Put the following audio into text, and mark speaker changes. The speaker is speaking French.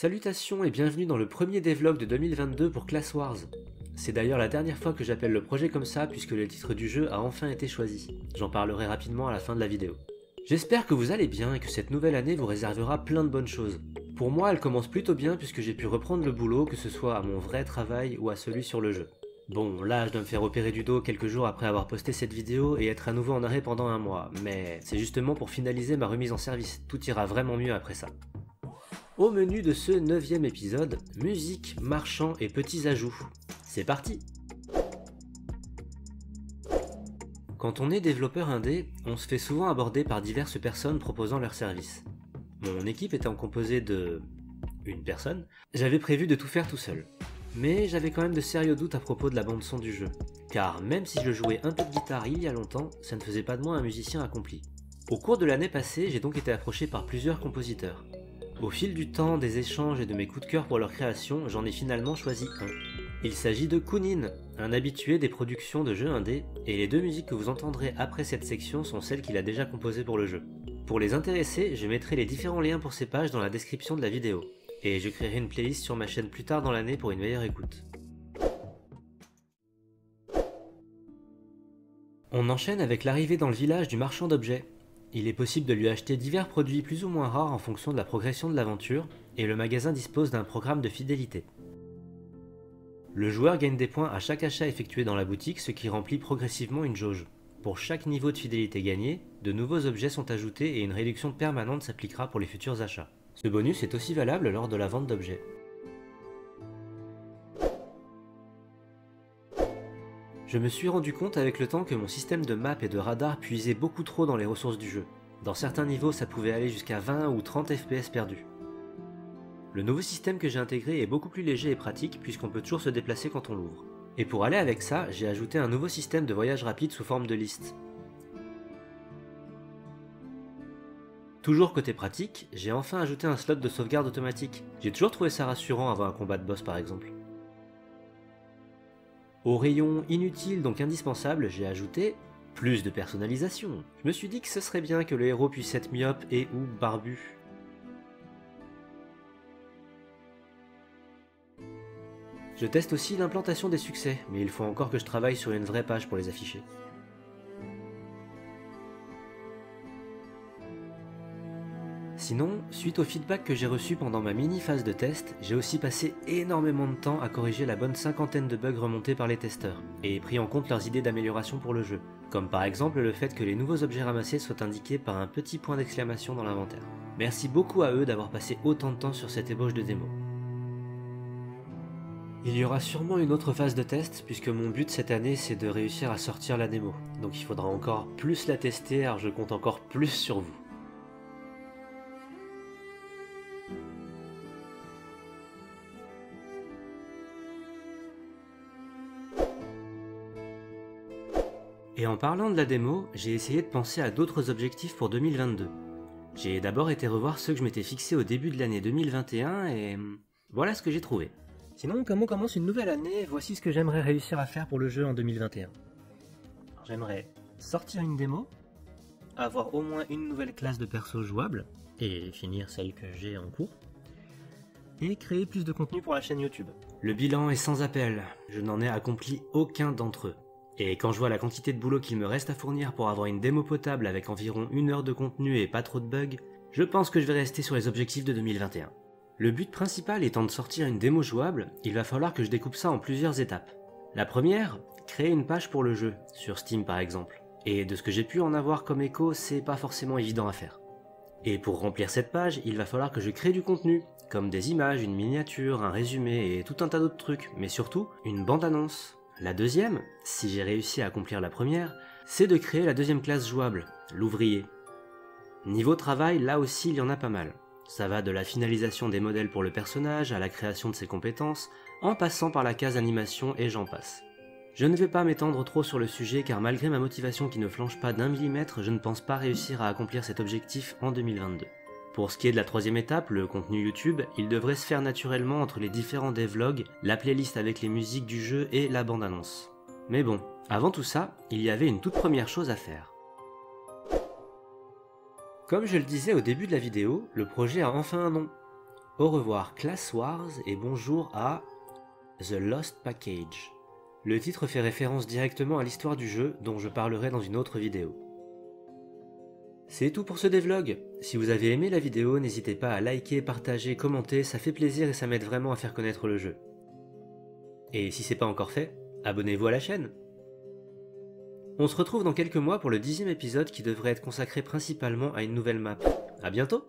Speaker 1: Salutations et bienvenue dans le premier devlog de 2022 pour Class Wars. C'est d'ailleurs la dernière fois que j'appelle le projet comme ça puisque le titre du jeu a enfin été choisi. J'en parlerai rapidement à la fin de la vidéo. J'espère que vous allez bien et que cette nouvelle année vous réservera plein de bonnes choses. Pour moi, elle commence plutôt bien puisque j'ai pu reprendre le boulot, que ce soit à mon vrai travail ou à celui sur le jeu. Bon, là, je dois me faire opérer du dos quelques jours après avoir posté cette vidéo et être à nouveau en arrêt pendant un mois, mais c'est justement pour finaliser ma remise en service, tout ira vraiment mieux après ça. Au menu de ce neuvième épisode, musique, marchand et petits ajouts. C'est parti Quand on est développeur indé, on se fait souvent aborder par diverses personnes proposant leurs services. Mon équipe étant composée de... une personne, j'avais prévu de tout faire tout seul. Mais j'avais quand même de sérieux doutes à propos de la bande son du jeu, car même si je jouais un peu de guitare il y a longtemps, ça ne faisait pas de moi un musicien accompli. Au cours de l'année passée, j'ai donc été approché par plusieurs compositeurs. Au fil du temps, des échanges et de mes coups de cœur pour leur création, j'en ai finalement choisi un. Il s'agit de Kunin, un habitué des productions de jeux indés, et les deux musiques que vous entendrez après cette section sont celles qu'il a déjà composées pour le jeu. Pour les intéressés, je mettrai les différents liens pour ces pages dans la description de la vidéo et je créerai une playlist sur ma chaîne plus tard dans l'année pour une meilleure écoute. On enchaîne avec l'arrivée dans le village du marchand d'objets. Il est possible de lui acheter divers produits plus ou moins rares en fonction de la progression de l'aventure, et le magasin dispose d'un programme de fidélité. Le joueur gagne des points à chaque achat effectué dans la boutique, ce qui remplit progressivement une jauge. Pour chaque niveau de fidélité gagné, de nouveaux objets sont ajoutés et une réduction permanente s'appliquera pour les futurs achats. Ce bonus est aussi valable lors de la vente d'objets. Je me suis rendu compte avec le temps que mon système de map et de radar puisait beaucoup trop dans les ressources du jeu. Dans certains niveaux, ça pouvait aller jusqu'à 20 ou 30 FPS perdus. Le nouveau système que j'ai intégré est beaucoup plus léger et pratique puisqu'on peut toujours se déplacer quand on l'ouvre. Et pour aller avec ça, j'ai ajouté un nouveau système de voyage rapide sous forme de liste. Toujours côté pratique, j'ai enfin ajouté un slot de sauvegarde automatique. J'ai toujours trouvé ça rassurant avant un combat de boss par exemple. Au rayon inutile donc indispensable, j'ai ajouté plus de personnalisation. Je me suis dit que ce serait bien que le héros puisse être myope et ou barbu. Je teste aussi l'implantation des succès, mais il faut encore que je travaille sur une vraie page pour les afficher. Sinon, suite au feedback que j'ai reçu pendant ma mini phase de test, j'ai aussi passé énormément de temps à corriger la bonne cinquantaine de bugs remontés par les testeurs, et pris en compte leurs idées d'amélioration pour le jeu, comme par exemple le fait que les nouveaux objets ramassés soient indiqués par un petit point d'exclamation dans l'inventaire. Merci beaucoup à eux d'avoir passé autant de temps sur cette ébauche de démo. Il y aura sûrement une autre phase de test, puisque mon but cette année c'est de réussir à sortir la démo, donc il faudra encore plus la tester, car je compte encore plus sur vous. Et en parlant de la démo, j'ai essayé de penser à d'autres objectifs pour 2022. J'ai d'abord été revoir ceux que je m'étais fixés au début de l'année 2021 et hum, voilà ce que j'ai trouvé. Sinon, comme on commence une nouvelle année, voici ce que j'aimerais réussir à faire pour le jeu en 2021. J'aimerais sortir une démo, avoir au moins une nouvelle classe de perso jouable, et finir celle que j'ai en cours, et créer plus de contenu pour la chaîne YouTube. Le bilan est sans appel, je n'en ai accompli aucun d'entre eux. Et quand je vois la quantité de boulot qu'il me reste à fournir pour avoir une démo potable avec environ une heure de contenu et pas trop de bugs, je pense que je vais rester sur les objectifs de 2021. Le but principal étant de sortir une démo jouable, il va falloir que je découpe ça en plusieurs étapes. La première, créer une page pour le jeu, sur Steam par exemple. Et de ce que j'ai pu en avoir comme écho, c'est pas forcément évident à faire. Et pour remplir cette page, il va falloir que je crée du contenu, comme des images, une miniature, un résumé et tout un tas d'autres trucs, mais surtout une bande-annonce, la deuxième, si j'ai réussi à accomplir la première, c'est de créer la deuxième classe jouable, l'ouvrier. Niveau travail, là aussi il y en a pas mal. Ça va de la finalisation des modèles pour le personnage à la création de ses compétences, en passant par la case animation et j'en passe. Je ne vais pas m'étendre trop sur le sujet car malgré ma motivation qui ne flanche pas d'un millimètre, je ne pense pas réussir à accomplir cet objectif en 2022. Pour ce qui est de la troisième étape, le contenu YouTube, il devrait se faire naturellement entre les différents devlogs, la playlist avec les musiques du jeu et la bande-annonce. Mais bon, avant tout ça, il y avait une toute première chose à faire. Comme je le disais au début de la vidéo, le projet a enfin un nom. Au revoir Class Wars et bonjour à The Lost Package. Le titre fait référence directement à l'histoire du jeu dont je parlerai dans une autre vidéo. C'est tout pour ce devlog. Si vous avez aimé la vidéo, n'hésitez pas à liker, partager, commenter, ça fait plaisir et ça m'aide vraiment à faire connaître le jeu. Et si c'est pas encore fait, abonnez-vous à la chaîne. On se retrouve dans quelques mois pour le dixième épisode qui devrait être consacré principalement à une nouvelle map. A bientôt